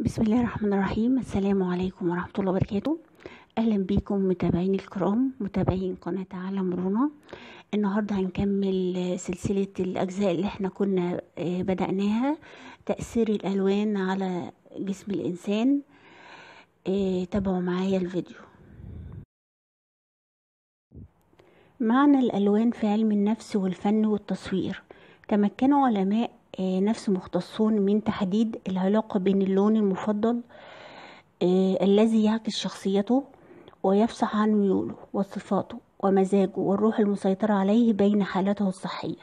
بسم الله الرحمن الرحيم. السلام عليكم ورحمة الله وبركاته. أهلا بكم متابعين الكرام متابعين قناة عالم رونا. النهاردة هنكمل سلسلة الأجزاء اللي إحنا كنا آه، بدأناها. تأثير الألوان على جسم الإنسان. آه، تابعوا معايا الفيديو. معنى الألوان في علم النفس والفن والتصوير. تمكن علماء نفس مختصون من تحديد العلاقة بين اللون المفضل آه، الذي يعكس شخصيته ويفصح عن ميوله وصفاته ومزاجه والروح المسيطرة عليه بين حالته الصحية.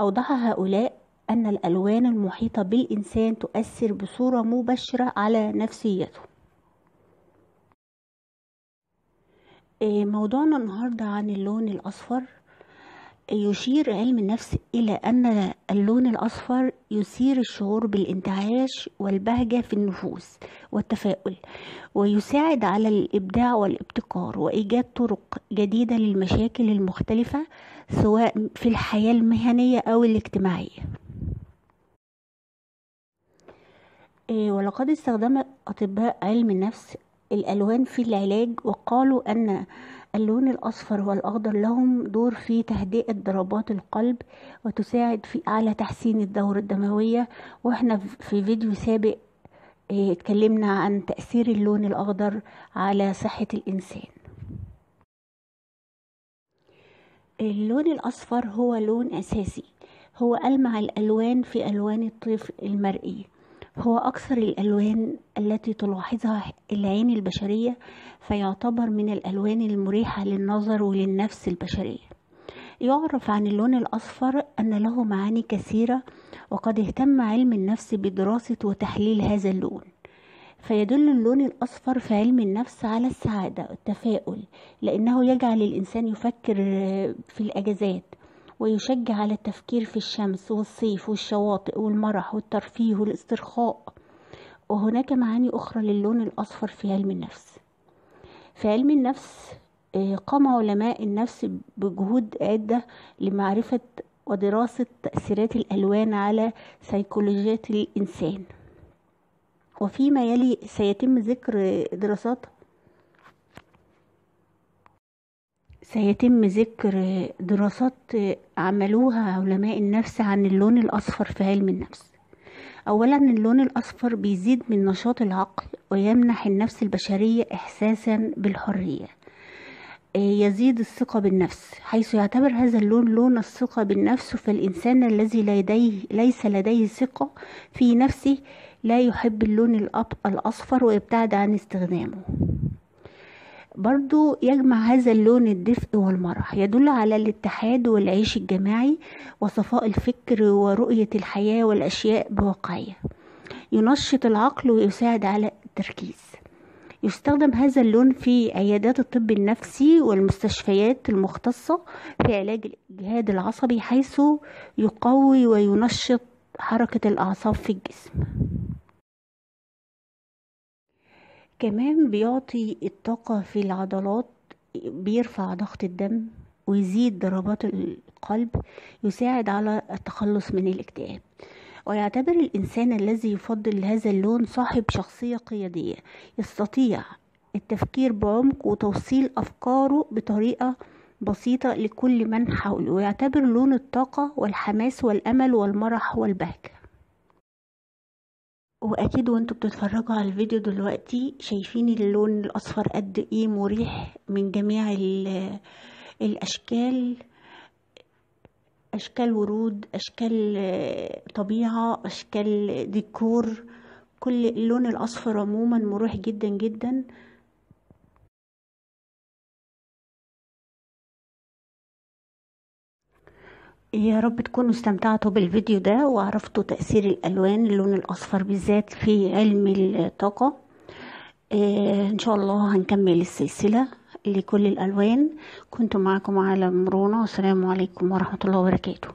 أوضح هؤلاء أن الألوان المحيطة بالإنسان تؤثر بصورة مباشرة على نفسيته. آه، موضوعنا النهاردة عن اللون الأصفر. يشير علم النفس إلى أن اللون الأصفر يثير الشعور بالانتعاش والبهجة في النفوس والتفاؤل ويساعد على الإبداع والابتكار وإيجاد طرق جديدة للمشاكل المختلفة سواء في الحياة المهنية أو الاجتماعية. إيه، ولقد استخدم أطباء علم النفس الألوان في العلاج وقالوا أن اللون الأصفر والأخضر لهم دور في تهدئة ضربات القلب وتساعد في على تحسين الدورة الدموية. وإحنا في فيديو سابق آه، اتكلمنا عن تأثير اللون الأخضر على صحة الإنسان. اللون الأصفر هو لون أساسي هو ألمع الألوان في ألوان الطيف المرئي. هو أكثر الألوان التي تلاحظها العين البشرية فيعتبر من الألوان المريحة للنظر وللنفس البشرية. يعرف عن اللون الأصفر أن له معاني كثيرة وقد اهتم علم النفس بدراسة وتحليل هذا اللون. فيدل اللون الأصفر في علم النفس على السعادة والتفاؤل لأنه يجعل الإنسان يفكر في الأجازات ويشجع على التفكير في الشمس والصيف والشواطئ والمرح والترفيه والاسترخاء. وهناك معاني أخرى للون الأصفر في علم النفس. في علم النفس آه، قام علماء النفس بجهود عدة لمعرفة ودراسة تأثيرات الألوان على سيكولوجية الإنسان. وفيما يلي سيتم ذكر دراسات سيتم ذكر دراسات عملوها علماء النفس عن اللون الأصفر في علم النفس. أولا اللون الأصفر بيزيد من نشاط العقل ويمنح النفس البشرية إحساسا بالحرية. يزيد الثقة بالنفس حيث يعتبر هذا اللون لون الثقة بالنفس فالإنسان الذي لديه ليس لديه ثقة في نفسه لا يحب اللون الأصفر ويبتعد عن استخدامه. برضو يجمع هذا اللون الدفء والمرح يدل على الاتحاد والعيش الجماعي وصفاء الفكر ورؤية الحياة والأشياء بواقعية. ينشط العقل ويساعد على التركيز. يستخدم هذا اللون في عيادات الطب النفسي والمستشفيات المختصة في علاج الجهاد العصبي حيث يقوي وينشط حركة الأعصاب في الجسم. كمان بيعطي الطاقة في العضلات بيرفع ضغط الدم ويزيد ضربات القلب يساعد على التخلص من الاكتئاب. ويعتبر الإنسان الذي يفضل هذا اللون صاحب شخصية قيادية يستطيع التفكير بعمق وتوصيل أفكاره بطريقة بسيطة لكل من حوله. ويعتبر لون الطاقة والحماس والأمل والمرح والبهجة. وأكيد وأنتوا بتتفرجوا على الفيديو دلوقتي شايفين اللون الأصفر قد إيه مريح من جميع الأشكال. أشكال ورود أشكال طبيعة أشكال ديكور. كل اللون الأصفر عموما مريح جدا جدا. يا رب تكونوا استمتعتوا بالفيديو ده وعرفتوا تأثير الألوان اللون الأصفر بالذات في علم الطاقة. آه إن شاء الله هنكمل السلسلة لكل الألوان. كنت معكم على مرونا والسلام عليكم ورحمة الله وبركاته.